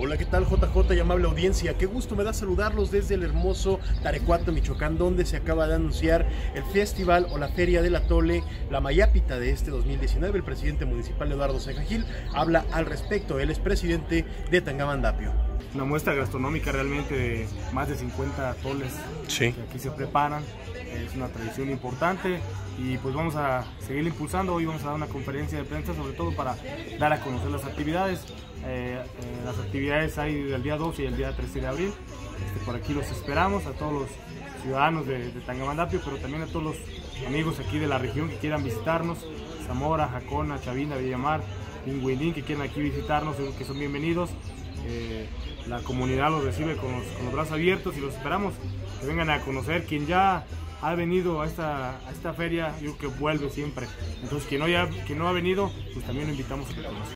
Hola, ¿qué tal JJ y amable audiencia? Qué gusto me da saludarlos desde el hermoso Tarecuato, Michoacán, donde se acaba de anunciar el festival o la feria del atole, la Mayápita de este 2019. El presidente municipal Eduardo Gil habla al respecto. Él es presidente de Tangamandapio. Una muestra gastronómica realmente de más de 50 atoles sí. que aquí se preparan. Es una tradición importante y pues vamos a seguir impulsando. Hoy vamos a dar una conferencia de prensa sobre todo para dar a conocer las actividades. Eh, eh, las actividades hay del día 2 y el día 13 de abril. Este, por aquí los esperamos a todos los ciudadanos de, de Tangamandapio, pero también a todos los amigos aquí de la región que quieran visitarnos, Zamora, Jacona, Chavina, Villamar, Pingüinín, que quieran aquí visitarnos, que son bienvenidos. Eh, la comunidad los recibe con los, con los, brazos abiertos y los esperamos que vengan a conocer. Quien ya ha venido a esta, a esta feria, yo creo que vuelve siempre. Entonces, quien no, ya, quien no ha venido, pues también lo invitamos a que conozca.